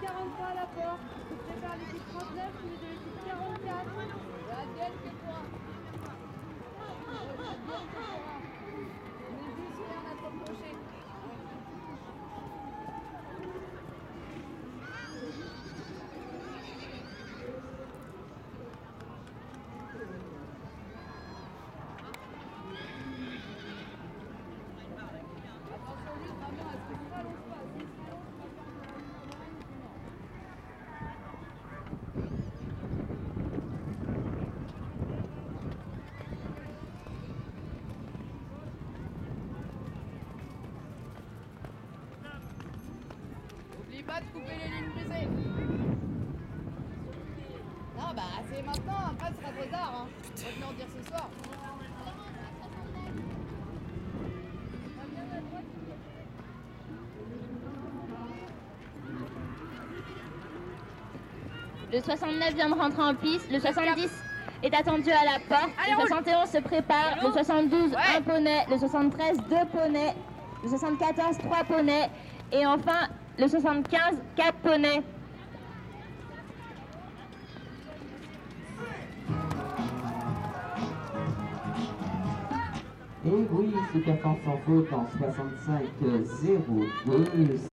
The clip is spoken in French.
l'équipe 43 à la porte. Je prépare l'équipe 39, suivi de l'équipe 44. Pas de couper les lignes brisées. Non, bah c'est maintenant, après ce sera trop tard. Hein. Revenez en dire ce soir. Le 69 vient de rentrer en piste. Le 70 est attendu à la porte. Allez, le roule. 71 se prépare. Allô Le 72, Ouais. un poney. Le 73, deux poneys. Le 74, trois poneys. Et enfin, le 75, quatre poneys. Et oui, Super sans faute en 65-02.